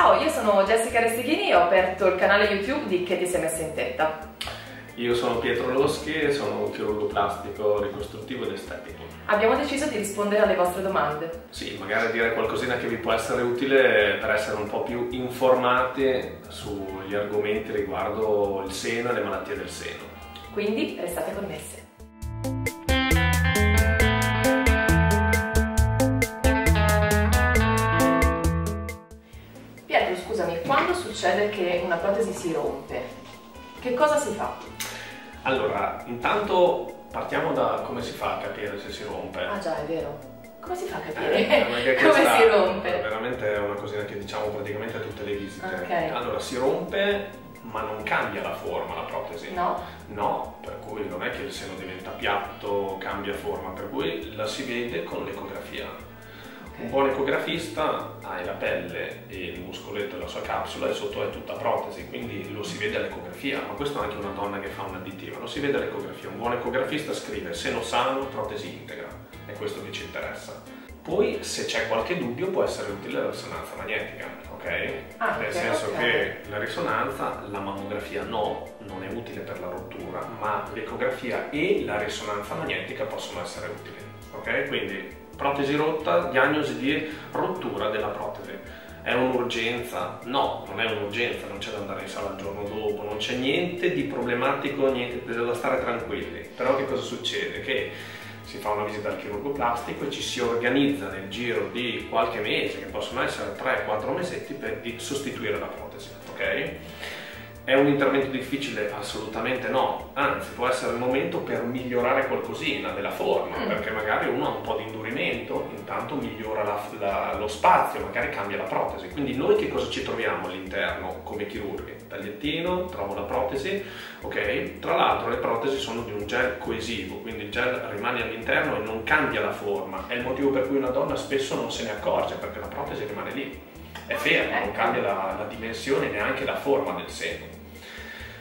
Ciao, io sono Jessica Restichini e ho aperto il canale YouTube di Che ti sei messa in testa. Io sono Pietro Loschi e sono un chirurgo plastico ricostruttivo ed estetico. Abbiamo deciso di rispondere alle vostre domande. Sì, magari dire qualcosina che vi può essere utile per essere un po' più informati sugli argomenti riguardo il seno e le malattie del seno. Quindi restate connesse. Succede che una protesi si rompe, che cosa si fa? Allora, intanto partiamo da come si fa a capire se si rompe. Ah già, è vero. Come si fa a Eh, capire perché come si rompe? Veramente è una cosina che diciamo praticamente a tutte le visite. Ok. Allora, si rompe ma non cambia la forma la protesi. No? No, per cui non è che il seno diventa piatto, cambia forma, per cui la si vede con l'ecografia. Un buon ecografista ha la pelle e il muscoletto della sua capsula e sotto è tutta protesi, quindi lo si vede all'ecografia, ma questo è anche una donna che fa un'additiva, lo si vede all'ecografia. Un buon ecografista scrive seno sano, protesi integra, è questo che ci interessa. Poi se c'è qualche dubbio può essere utile la risonanza magnetica, ok? Ah, Nel senso ok. che la risonanza, la mammografia no, non è utile per la rottura, ma l'ecografia e la risonanza magnetica possono essere utili, ok? Quindi protesi rotta, diagnosi di rottura della protesi. È un'urgenza? No, non è un'urgenza, non c'è da andare in sala il giorno dopo, non c'è niente di problematico, niente da stare tranquilli. Però che cosa succede? Che si fa una visita al chirurgo plastico e ci si organizza nel giro di qualche mese, che possono essere 3-4 mesetti, per sostituire la protesi, ok? È un intervento difficile? Assolutamente no, anzi può essere il momento per migliorare qualcosina della forma, Mm. perché magari uno ha un po' di indurimento, intanto migliora la- la- lo spazio, magari cambia la protesi. Quindi noi che cosa ci troviamo all'interno come chirurghi? Tagliettino, trovo la protesi, ok? Tra l'altro le protesi sono di un gel coesivo, quindi il gel rimane all'interno e non cambia la forma. È il motivo per cui una donna spesso non se ne accorge, perché la protesi rimane lì. È ferma, non Ecco. cambia la, la dimensione neanche la forma del seno.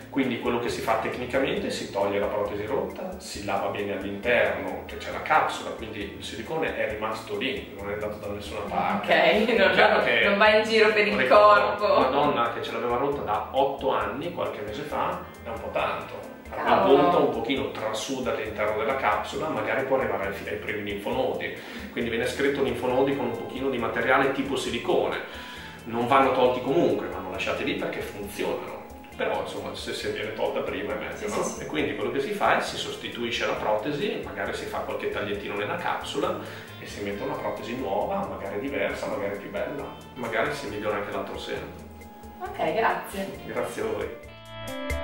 Quindi quello che si fa tecnicamente si toglie la protesi rotta, si lava bene all'interno, che c'è la capsula, quindi il silicone è rimasto lì, non è andato da nessuna parte. Ok, non, che- non va in giro per il corpo. Una donna che ce l'aveva rotta da 8 anni, qualche mese fa, è un po' tanto. A quel Cavolo. punto un pochino trasuda all'interno della capsula, magari può arrivare ai, ai primi linfonodi. Quindi viene scritto linfonodi con un pochino di materiale tipo silicone. Non vanno tolti comunque, vanno lasciati lì perché funzionano. Però insomma se si viene tolta prima è meglio, Sì, no? sì, sì. E quindi quello che si fa è si sostituisce la protesi, magari si fa qualche tagliettino nella capsula e si mette una protesi nuova, magari diversa, magari più bella. Magari si migliora anche l'altro seno. Ok, grazie. Grazie a voi.